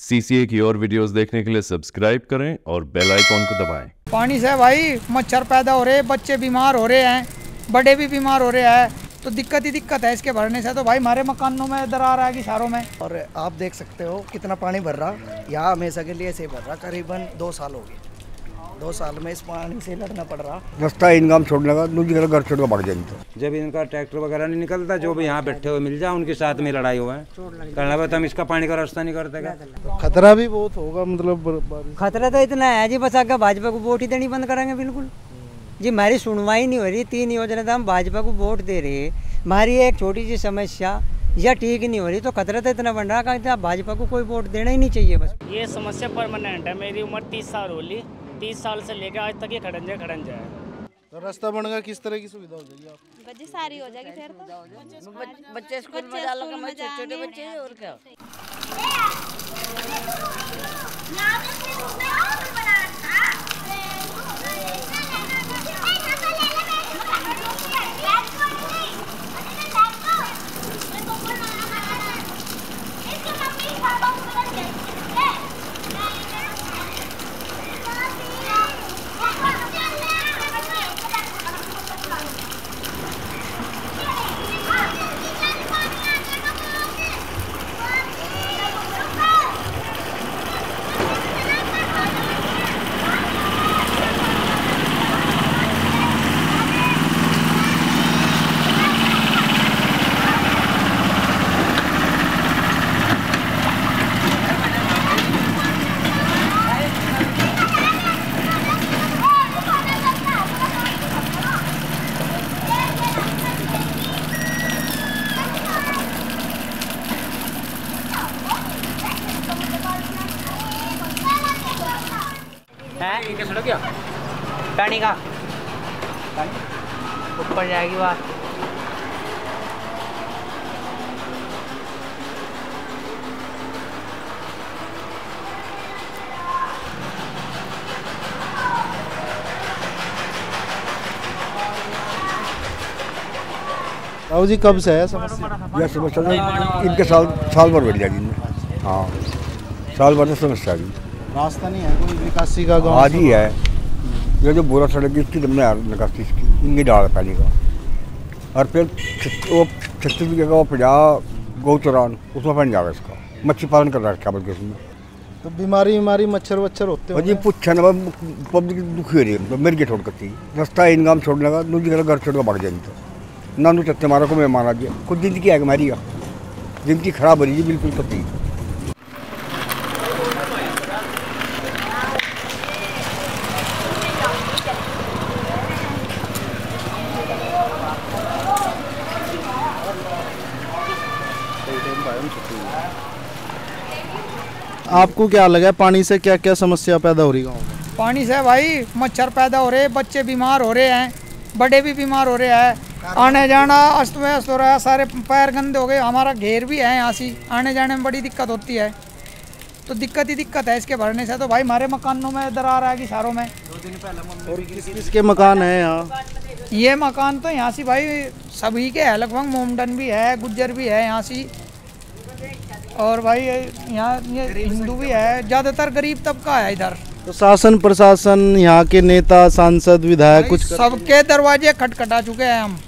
CCA की और videos देखने के लिए सब्सक्राइब करें और बेल आइकॉन को दबाएँ। पानी से भाई मच्छर पैदा हो रहे हैं बच्चे बीमार हो रहे हैं बड़े भी बीमार हो रहे हैं तो दिक्कत ही दिक्कत है इसके भरने से। तो भाई हमारे मकानों में दरार आएगी शहरों में। और आप देख सकते हो कितना पानी भर रहा यहाँ हमेशा के लिए ऐसे भर रहा करीबन दो साल हो गए। दो साल में इस पानी से लड़ना पड़ रहा। रास्ता इनकम छोड़ने का दूसरी जगह घर छोड़ भाग जाएँगे तो। जब इनका ट्रैक्टर वगैरह नहीं निकलता जो भी यहाँ बैठे हुए मिल जाए उनके साथ में लड़ाई हुआ है। करना पड़ता हम इसका पानी का रास्ता नहीं करते खतरा भी बहुत होगा मतलब खतरा तो इतना है जी बस आगे भाजपा को वोट ही देनी बंद करेंगे बिल्कुल। जी हमारी सुनवाई नहीं हो रही तीन योजना तो हम भाजपा को वोट दे रहे हैं। हमारी एक छोटी सी समस्या या ठीक नहीं हो रही तो खतरा तो इतना बन रहा है भाजपा को कोई वोट देना ही नहीं चाहिए बस। ये समस्या परमानेंट है मेरी उम्र तीस साल हो ली तीस साल से लेकर आज तक ये खड़ंजा खड़ंजा है। तो रास्ता बन गया किस तरह की सुविधा हो जाएगी आप? बच्चे सारी हो जाएगी फिर तो। बच्चे स्कूल में डाल लगा मैं छोटे छोटे बच्चे और क्या? पानी का। ऊपर जाएगी बात। राहुल जी कब से है? समस्या यह समस्या इनके साल साल भर बढ़ जाएगी। हाँ। साल भर में समस्या आ गई रास्ता नहीं है कोई निकासी का गाँव आज ही है। ये जो बुरा सड़क है इसकी तुमने निकासी इसकी इनकी डाल पानी का और फिर वो छत्तीस का वो पजा गौ चौरान उसमें पानी जाएगा इसका। मच्छी पालन कर रखा बल्कि उसमें? तो बीमारी बीमारी मच्छर वच्छर होते हैं जी पूछा ना पब्लिक दुखी हो रही है मेरे के छोड़ करती। रास्ता इनकम छोड़ने का दूसरी जगह घर छोड़ कर भाग जाएँगे तो। ना नू चत्ते मारा को मैं मारा गया। कुछ ज़िंदगी है। हमारी ज़िंदगी खराब हो रही है बिल्कुल कती आपको क्या लगा पानी से क्या क्या समस्या पैदा हो रही गाँव में? पानी से भाई मच्छर पैदा हो रहे बच्चे बीमार हो रहे हैं बड़े भी बीमार हो रहे हैं। आने जाना अस्त व्यस्त हो रहा है सारे पैर गंदे हो गए हमारा घेर भी है यहाँ से। आने जाने में बड़ी दिक्कत होती है। तो दिक्कत ही दिक्कत है इसके भरने से। तो भाई हमारे मकानों में दरार आएगी शहरों में। और किस किसके मकान है यहाँ? ये मकान तो यहाँ से भाई सभी के है लगभग मोमडन भी है गुज्जर भी है यहाँ से। और भाई यहाँ ये हिंदू भी है ज़्यादातर गरीब तबका है इधर। तो शासन प्रशासन यहाँ के नेता सांसद विधायक कुछ. सबके दरवाजे खटखटा चुके हैं हम।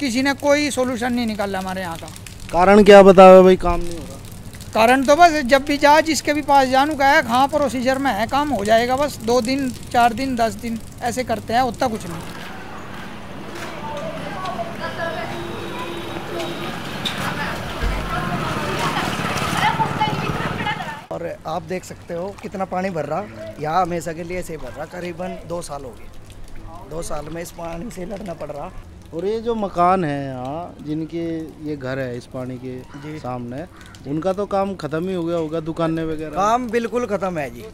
किसी ने कोई सोल्यूशन नहीं निकाला हमारे यहाँ का। कारण क्या बताओ भाई काम नहीं हो रहा। कारण तो बस जब भी जा जिसके भी पास जानू का है हाँ प्रोसीजर में है काम हो जाएगा बस दो दिन चार दिन दस दिन ऐसे करते हैं उतना कुछ नहीं। और आप देख सकते हो कितना पानी भर रहा। यहाँ हमेशा के लिए ऐसे भर रहा करीबन दो साल हो गए। दो साल में इस पानी से लड़ना पड़ रहा। और ये जो मकान है यहाँ जिनके ये घर है इस पानी के सामने उनका तो काम खत्म ही हो गया होगा दुकानें वगैरह? काम बिल्कुल ख़त्म है जी।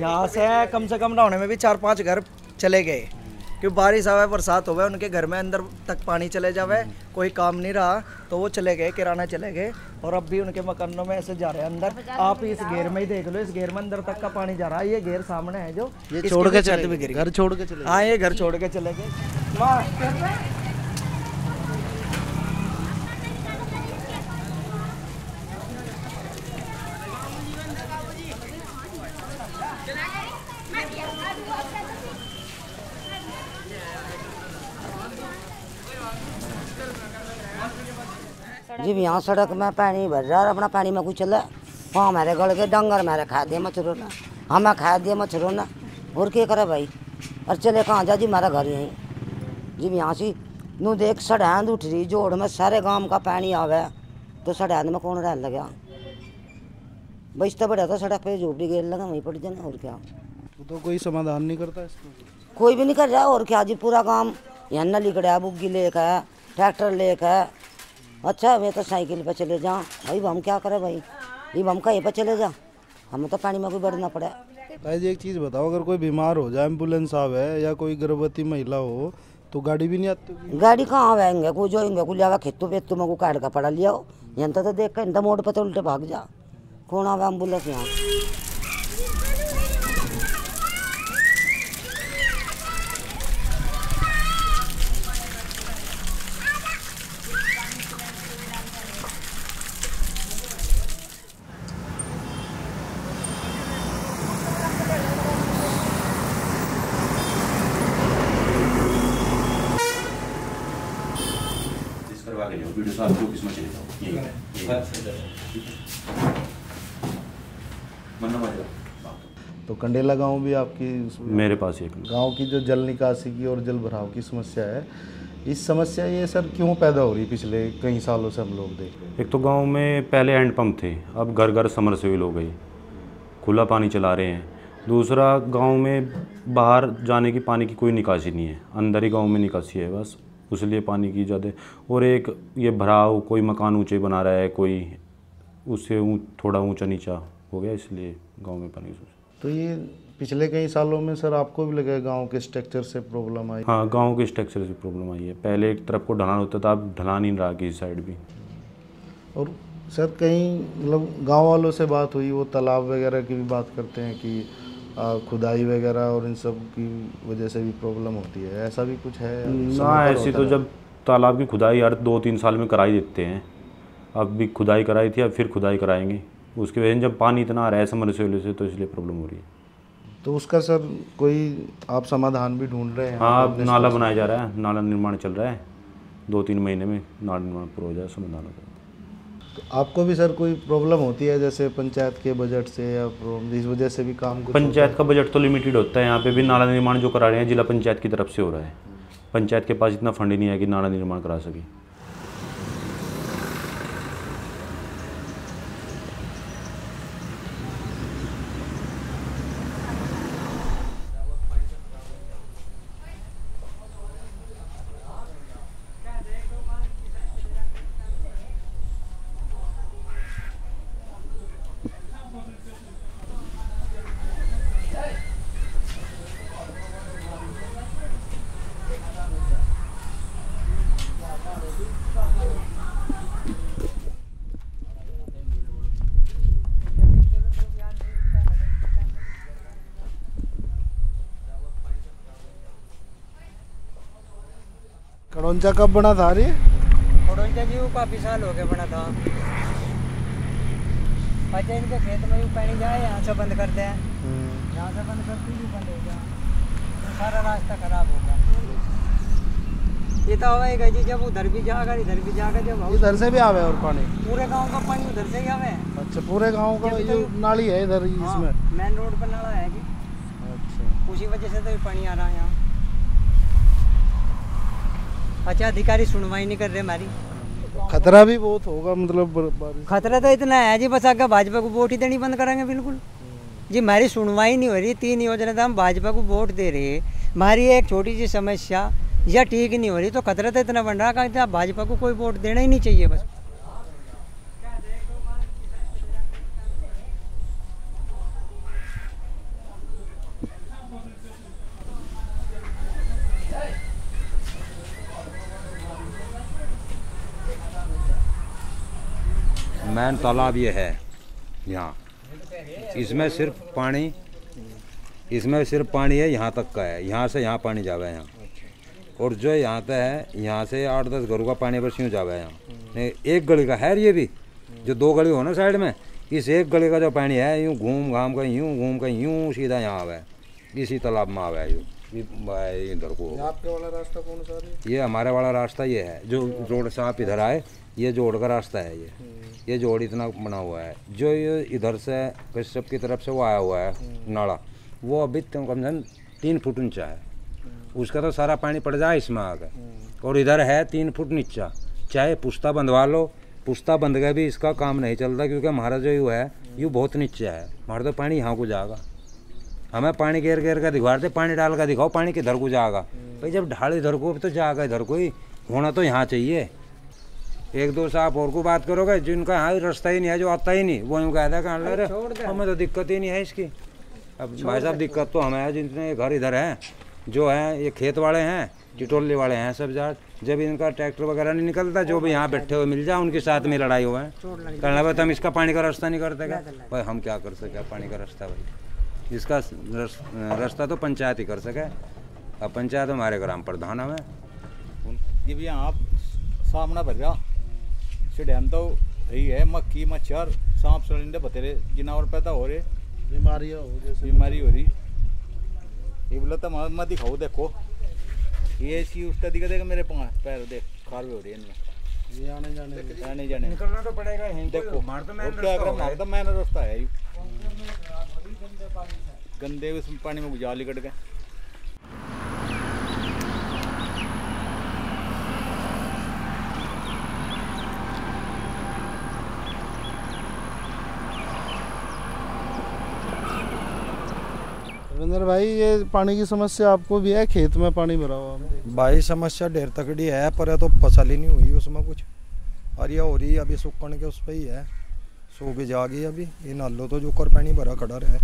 यहाँ से कम से कम नहाने में भी चार पाँच घर चले गए। क्योंकि बारिश आवे बरसात होवे उनके घर में अंदर तक पानी चले जावे कोई काम नहीं रहा तो वो चले गए किराना चले गए और अब भी उनके मकानों में ऐसे जा रहे हैं। अंदर आप इस घेर में ही देख लो इस घेर में अंदर तक का पानी जा रहा है ये घेर सामने है जो ये छोड़ के चले गए घर छोड़ के चले हाँ ये घर छोड़ के चले गए। जी यहाँ सड़क में पानी भर रहा है अपना पानी में कुछ चला वहाँ हमारे गल के डंगर मारे खा दिए मच्छरों ने। हमें खा दिए मच्छरों ने। और क्या करे भाई? और चले कहाँ जा? जी हमारा घर यहीं। जी यहाँ से। नू देख सड़ैंद उठ रही जोड़ में सारे गाँव का पानी आवे। तो सड़ैंद में कौन रह लगा बचता बढ़िया तो सड़क पे झोपड़ी गेल लगा वहीं पड़ जाना और क्या? तो कोई समाधान नहीं करता इसका। कोई भी नहीं कर रहा और क्या? जी पूरा काम यहाँ न लिखड़ा है बुग्गी लेक है ट्रैक्टर लेक है। अच्छा वे तो साइकिल पे चले जा भाई हम क्या करें भाई? ये हम कहीं पर चले जा हमें तो पानी में कोई बढ़ना पड़ा। भाई जी एक चीज़ बताओ अगर कोई बीमार हो जाए एंबुलेंस आवे या कोई गर्भवती महिला हो तो गाड़ी भी नहीं आती गाड़ी कहाँ आवेंगे कोई जो इंगे को लिया खेतों पे तुम को काट का पड़ा लिया। हो यहाँ तो देख कर मोड़ पे तो उल्टे भाग जा। कौन आवे एंबुलेंस यहाँ करवा के जाओ वीडियो साहब को किसमें चले जाओ तो कंडेला गाँव भी आपकी मेरे पास एक गाँव की जो जल निकासी की और जल भराव की समस्या है इस समस्या ये सर क्यों पैदा हो रही पिछले कई सालों से हम लोग देख रहे हैं? एक तो गाँव में पहले हैंड पंप थे अब घर घर समरसेबल हो गई। खुला पानी चला रहे हैं। दूसरा गाँव में बाहर जाने की पानी की कोई निकासी नहीं है। अंदर ही गाँव में निकासी है बस। उसलिए पानी की ज़्यादा। और एक ये भराव कोई मकान ऊँचे बना रहा है कोई उससे थोड़ा ऊँचा नीचा हो गया इसलिए गाँव में पानी की तो ये पिछले कई सालों में सर आपको भी लगा गाँव के स्ट्रक्चर से प्रॉब्लम आई? हाँ गाँव के स्ट्रक्चर से प्रॉब्लम आई है। पहले एक तरफ़ को ढलान होता था अब ढलान ही नहीं रहा किसी साइड भी। और सर कहीं मतलब गाँव वालों से बात हुई वो तालाब वगैरह की भी बात करते हैं कि खुदाई वगैरह और इन सब की वजह से भी प्रॉब्लम होती है। ऐसा भी कुछ है? ना ऐसी तो जब तालाब की खुदाई हर दो तीन साल में कराई देते हैं। अब भी खुदाई कराई थी अब फिर खुदाई कराएँगे। उसकी वजह से जब पानी इतना आ रहा है समरसेबल से तो इसलिए प्रॉब्लम हो रही है। तो उसका सर कोई आप समाधान भी ढूंढ रहे हैं? हाँ अब नाला बनाया जा रहा है नाला निर्माण चल रहा है। दो तीन महीने में नाला निर्माण पूरा हो जाए समाधान हो जाए। तो आपको भी सर कोई प्रॉब्लम होती है जैसे पंचायत के बजट से या इस वजह से भी काम पंचायत का बजट तो लिमिटेड होता है यहाँ पे भी नाला निर्माण जो करा रहे हैं जिला पंचायत की तरफ़ से हो रहा है। पंचायत के पास इतना फंड ही नहीं है कि नाला निर्माण करा सके। कड़ौंचा कब बना था रे? खड़ोंचा जी वो काफ़ी साल हो गए बना था। अच्छा इनके खेत में भी पानी जाए यहाँ से बंद करते हैं यहाँ से बंद करते भी बंद हो गया। तो सारा रास्ता खराब हो गया। ये तो होगा जी जब उधर भी जाएगा इधर भी जाएगा जब इधर से भी आवे और पानी? पूरे गाँव का पानी उधर से ही आवे। अच्छा पूरे गाँव का ये नाली है इधर हाँ, इसमें? मेन रोड पर नाला है जी। अच्छा। उसी वजह से तो पानी आ रहा है यहाँ। अच्छा अधिकारी सुनवाई नहीं कर रहे हमारी खतरा भी बहुत होगा मतलब खतरा तो इतना है जी बस आगे भाजपा को वोट ही देनी बंद करेंगे बिल्कुल। जी हमारी सुनवाई नहीं हो रही तीन योजना तो हम भाजपा को वोट दे रहे हैं। हमारी एक छोटी सी समस्या या ठीक नहीं हो रही तो खतरा तो इतना बन रहा है आप भाजपा को कोई वोट देना ही नहीं चाहिए बस। मैन तालाब ये है। यहाँ। इसमें सिर्फ़ पानी इसमें सिर्फ़ पानी है यहाँ तक का है। यहाँ से यहाँ पानी जावे है यहाँ। और जो यहाँ तक है यहाँ से आठ दस घरों का पानी बस यूँ जावे है यहाँ। नहीं, एक गली का है ये भी जो दो गली हो ना साइड में इस एक गली का जो पानी है यूँ घूम घाम कर यूँ घूम कर यूँ सीधा यहाँ आवे इसी तालाब में आवे यूँ। इधर को। आपके वाला रास्ता कौन सा ये हमारे वाला रास्ता ये है। जो रोड से आप इधर आए ये जोड़ का रास्ता है ये। ये जोड़ इतना बना हुआ है। जो ये इधर से कश्यप की तरफ़ से वो आया हुआ है नाला। वो अभी कम कम से कम तीन फुट ऊँचा है। उसका तो सारा पानी पड़ जाए इसमें आकर और इधर है तीन फुट नीचा। चाहे पुश्ता बंधवा लो पुश्ता बंध के भी इसका काम नहीं चलता क्योंकि हमारा जो यू है यू बहुत नीचे है। हमारा तो पानी यहाँ को जाएगा। हमें पानी घेर घेर कर दिखवा दे पानी डाल कर दिखाओ पानी किधर को जाएगा। भाई जब ढाल इधर को तो जाएगा इधर को ही होना तो यहाँ चाहिए। एक दो साहब और को बात करोगे जिनका यहाँ रास्ता ही नहीं है जो आता ही नहीं वो यूँ कहता है कहाँ रहे हमें तो दिक्कत ही नहीं है इसकी। अब भाई साहब दिक्कत तो हमें है जितने ये घर इधर हैं जो है ये खेत वाले हैं टिटोली वाले हैं सब जाट जब इनका ट्रैक्टर वगैरह नहीं निकलता जो भी यहाँ बैठे हुए मिल जाए उनके साथ में लड़ाई हुआ है। कहना भाई हम इसका पानी का रास्ता नहीं करते क्या भाई हम क्या कर सके पानी का रास्ता भाई? इसका रास्ता तो पंचायत ही कर सके। अब पंचायत हमारे ग्राम प्रधान हमें ये भी यहाँ सामना भर रहा से तो यही है मक्खी मच्छर सांप सड़िंदे बतेरे जिनावर पैदा हो रहे बीमारियाँ हो जैसे बीमारी हो रही ये बोला तो मैं मैं दिखाओ देखो ये इसकी उसका दिखा देगा मेरे पैर देख खारवे हो रही है इनमें ये आने जाने आने जाने निकलना तो पड़ेगा देखो हमारा तो तो मैन रास्ता है गंदे उसमें पानी में जाल निकट गए रविंद्र भाई ये पानी की समस्या आपको भी है? खेत में पानी भरा हुआ भाई समस्या ढेर तकड़ी है पर तो फ़सल ही नहीं हुई उसमें कुछ। और ये हो रही है अभी सुक्कण के उस पर ही है। सूख जागी अभी ये नालो तो जो कर पानी भरा खड़ा रहे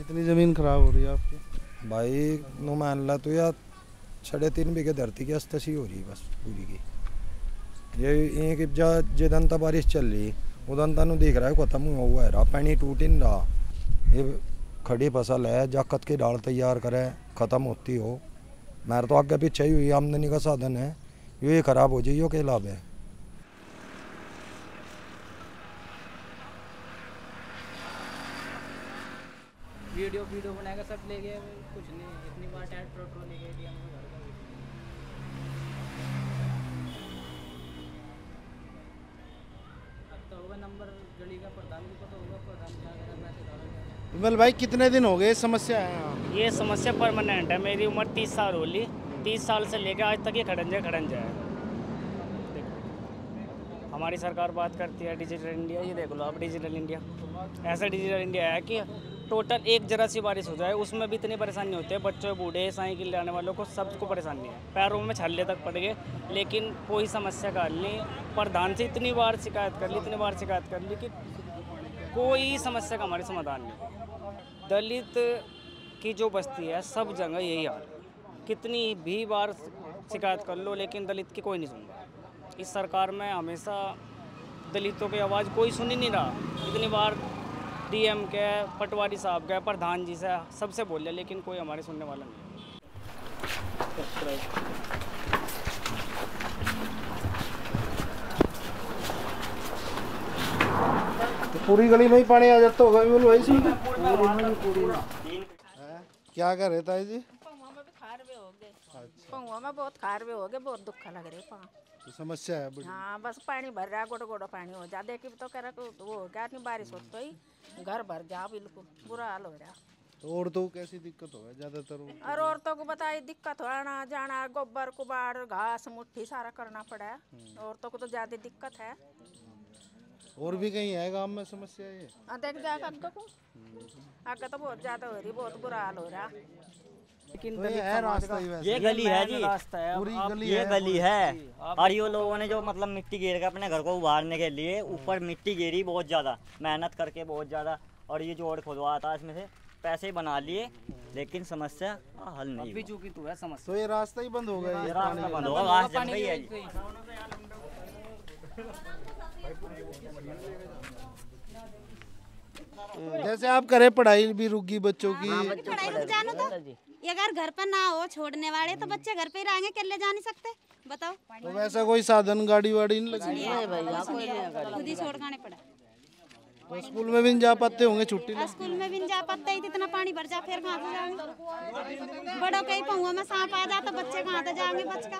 इतनी ज़मीन खराब हो रही है आपकी? भाई नो मान ला तो यार साढ़े तीन बीघे धरती की अस्तसी हो रही है बस पूरी की। ये एक जा जिदन तक बारिश चल रही उदन तनु दिख रहा है खत्म हुआ हुआ है रहा पानी टूट ही नहीं रहा। ये खड़ी फ़सल है जाकत की डाल तैयार करे, ख़त्म होती हो। मेरे तो आगे पीछे ही हुई आमदनी का साधन है। ये खराब हो जाइए क्या लाभ है? वीडियो वीडियो बनाएगा सब ले गए कुछ नहीं, इतनी बार टायर पेट्रोल ले गए का अब तो होगा नंबर, गली का प्रधान को पता होगा, प्रधान क्या करेगा विमल भाई, कितने दिन हो गए ये समस्या है ये समस्या परमानेंट है। मेरी उम्र तीस साल हो ली। तीस साल से लेकर आज तक ये खड़ंजे खड़ंजे है। हमारी सरकार बात करती है डिजिटल इंडिया। ये देख लो आप, डिजिटल इंडिया। ऐसा डिजिटल इंडिया है कि टोटल एक जरा सी बारिश हो जाए, उसमें भी इतनी परेशानी होती है। बच्चों, बूढ़े, साइकिल ले आने वालों को सबको परेशानी है। पैरों में छल्ले तक पड़ गए, लेकिन कोई समस्या का हल नहीं। प्रधान से इतनी बार शिकायत कर ली, इतनी बार शिकायत कर ली कि कोई समस्या का हमारी समाधान नहीं। दलित की जो बस्ती है, सब जगह यही हाल कितनी भी बार शिकायत कर लो, लेकिन दलित की कोई नहीं सुनता। इस सरकार में हमेशा दलितों की आवाज़ कोई सुन ही नहीं रहा। इतनी बार डीएम के, पटवारी साहब के, प्रधान जी से सबसे बोल लिया, लेकिन कोई हमारे सुनने वाला नहीं तो पूरी गली में ही पानी आ जाता होगा विमल भाई हैं? क्या कर रहे ताई जी? पहुआ में बहुत खार भी हो गए बहुत दुख लग रहे पाँव तो समस्या है बड़ी। हाँ बस पानी भर रहा गोड़ गोड़ पानी हो जा। देखी तो कह रहा कि वो हो गया नहीं बारिश हो तो ही घर भर जा बिल्कुल बुरा हाल हो रहा। तो औरतों को कैसी दिक्कत होगा ज़्यादातर और औरतों को बताई दिक्कत हो आना जाना गोबर कुबाड़ घास मुट्ठी सारा करना पड़ा। है औरतों को तो ज़्यादा दिक्कत है। और भी कहीं है गाँव में समस्या ये? हाँ, देख जाएगा आगे को आगे तो बहुत ज़्यादा हो रही बहुत बुरा हाल हो रहा। लेकिन तो ये है रास्ता ही वैसे। ये गली है जी। रास्ता है पूरी गली ये है गली है। और ये लोगों ने जो मतलब मिट्टी घेर के अपने घर को उभारने के लिए ऊपर मिट्टी घेरी बहुत ज़्यादा मेहनत करके बहुत ज़्यादा और ये जोड़ खुदवा था इसमें से पैसे बना लिए लेकिन समस्या का हल नहीं अभी। चूँकि तो है समस्या। तो ये रास्ता ही बंद हो गया ये रास्ता बंद का। होगा घास जम गई है जी। जैसे आप करें पढ़ाई भी रुकी बच्चों की। पढ़ाई रुक जानो तो ये अगर घर पर ना हो छोड़ने वाले तो बच्चे घर पे ही रहेंगे अकेले जा नहीं सकते। बताओ। तो वैसा कोई साधन गाड़ी वाड़ी नहीं लगी खुद ही छोड़ खाने पड़ा। तो स्कूल में भी नहीं जा पाते होंगे छुट्टी स्कूल में भी नहीं जा पाते ही इतना पानी भर जा फिर कहाँ से जाएँगे? बड़ों के ही पहुँआ में सांप आ जा तो बच्चे कहाँ से जाएँगे बच का?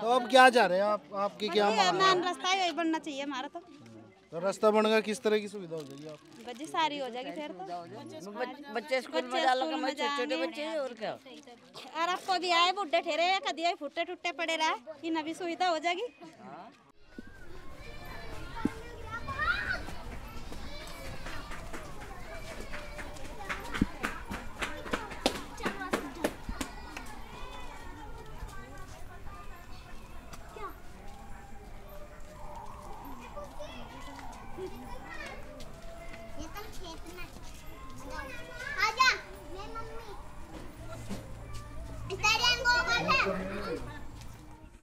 तो अब क्या चाह रहे हैं आप? आपकी क्या है? मेन रास्ता ही वही बनना चाहिए हमारा तो। तो रास्ता बन गया किस तरह की सुविधा हो जाएगी आप? बच्ची सारी हो जाएगी फिर तो। बच्चे स्कूल में बच्चे डालो स्कूल के में छोटे छोटे। बच्चे और क्या? और आपको भी आए बुढ़े ठहरे कदी फुटे टूटे पड़े रहा इन अभी सुविधा हो जाएगी।